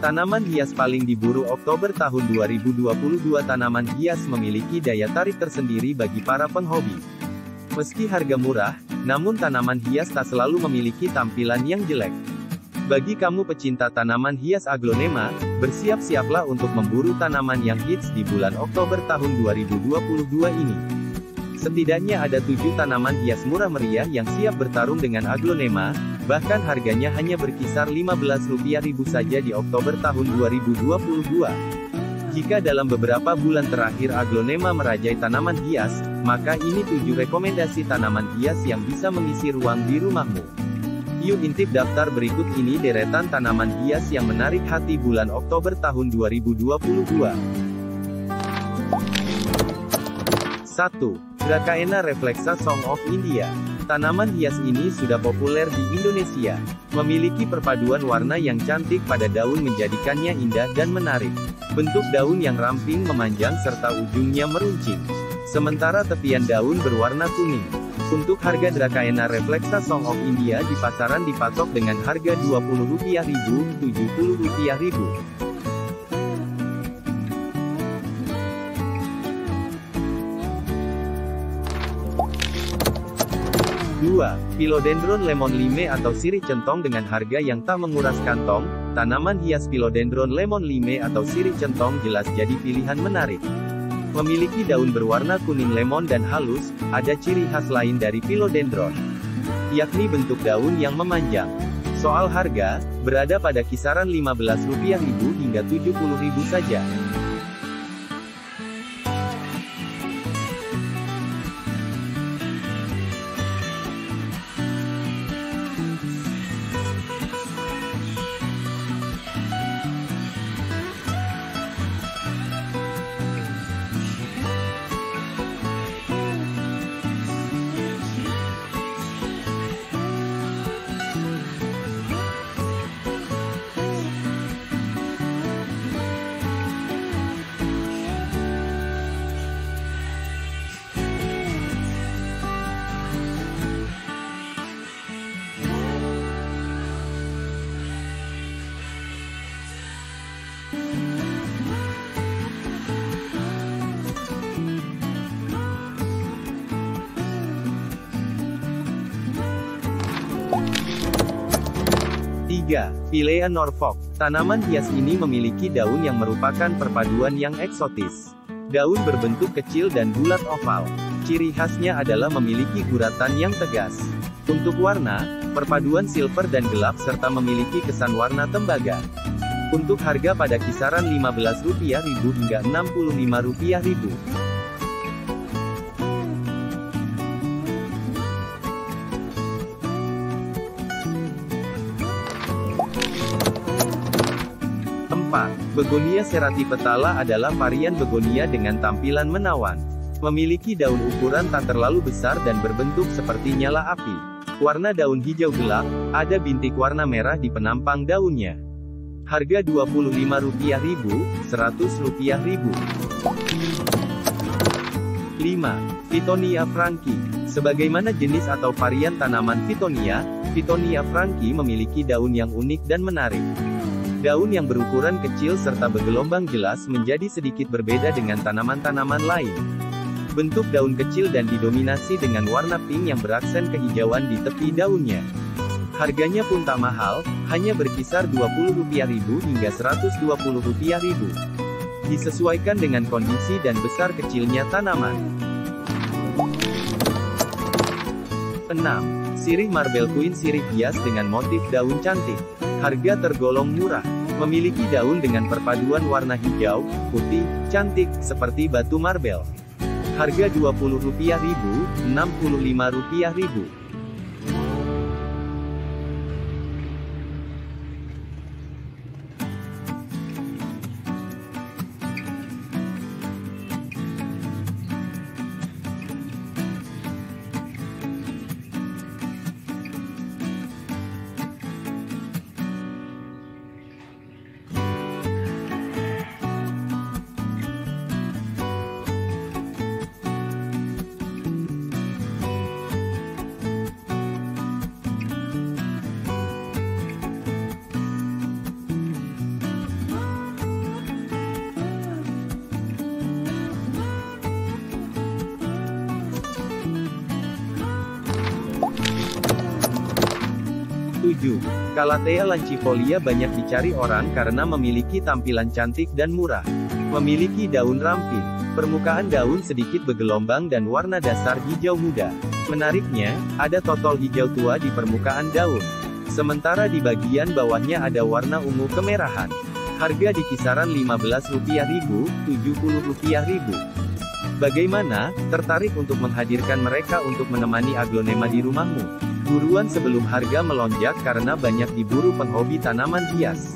Tanaman hias paling diburu Oktober tahun 2022 Tanaman hias memiliki daya tarik tersendiri bagi para penghobi. Meski harga murah, namun tanaman hias tak selalu memiliki tampilan yang jelek. Bagi kamu pecinta tanaman hias aglonema, bersiap-siaplah untuk memburu tanaman yang hits di bulan Oktober tahun 2022 ini. Setidaknya ada tujuh tanaman hias murah meriah yang siap bertarung dengan aglonema, bahkan harganya hanya berkisar Rp15.000 saja di Oktober tahun 2022. Jika dalam beberapa bulan terakhir aglonema merajai tanaman hias, maka ini tujuh rekomendasi tanaman hias yang bisa mengisi ruang di rumahmu. Yuk intip daftar berikut ini deretan tanaman hias yang menarik hati bulan Oktober tahun 2022. 1. Dracaena reflexa Song of India. Tanaman hias ini sudah populer di Indonesia. Memiliki perpaduan warna yang cantik pada daun menjadikannya indah dan menarik. Bentuk daun yang ramping memanjang serta ujungnya meruncing. Sementara tepian daun berwarna kuning. Untuk harga Dracaena reflexa Song of India di pasaran dipatok dengan harga Rp20.000, Rp70.000. 2. Philodendron lemon lime atau sirih centong dengan harga yang tak menguras kantong, tanaman hias philodendron lemon lime atau sirih centong jelas jadi pilihan menarik. Memiliki daun berwarna kuning lemon dan halus, ada ciri khas lain dari philodendron, yakni bentuk daun yang memanjang. Soal harga, berada pada kisaran Rp15.000 hingga Rp70.000 saja. 3. Pilea Norfolk. Tanaman hias ini memiliki daun yang merupakan perpaduan yang eksotis. Daun berbentuk kecil dan bulat oval. Ciri khasnya adalah memiliki guratan yang tegas. Untuk warna, perpaduan silver dan gelap serta memiliki kesan warna tembaga. Untuk harga pada kisaran Rp15.000 hingga Rp65.000. 4. Begonia serati petala adalah varian begonia dengan tampilan menawan. Memiliki daun ukuran tak terlalu besar dan berbentuk seperti nyala api. Warna daun hijau gelap, ada bintik warna merah di penampang daunnya. Harga Rp25.000, Rp100.000. 5. Fitonia franki. Sebagaimana jenis atau varian tanaman Fitonia, Fitonia franki memiliki daun yang unik dan menarik. Daun yang berukuran kecil serta bergelombang jelas menjadi sedikit berbeda dengan tanaman-tanaman lain. Bentuk daun kecil dan didominasi dengan warna pink yang beraksen kehijauan di tepi daunnya. Harganya pun tak mahal, hanya berkisar Rp20.000 hingga Rp120.000. Disesuaikan dengan kondisi dan besar kecilnya tanaman. 6. Sirih Marble Queen Sirih hias dengan motif daun cantik. Harga tergolong murah. Memiliki daun dengan perpaduan warna hijau, putih, cantik, seperti batu marble. Harga Rp20.000, Rp65.000. 7. Calathea lancifolia banyak dicari orang karena memiliki tampilan cantik dan murah. Memiliki daun ramping. Permukaan daun sedikit bergelombang dan warna dasar hijau muda. Menariknya, ada totol hijau tua di permukaan daun. Sementara di bagian bawahnya ada warna ungu kemerahan. Harga di kisaran Rp15.000, Rp70.000. Bagaimana, tertarik untuk menghadirkan mereka untuk menemani aglonema di rumahmu? Buruan sebelum harga melonjak karena banyak diburu penghobi tanaman hias.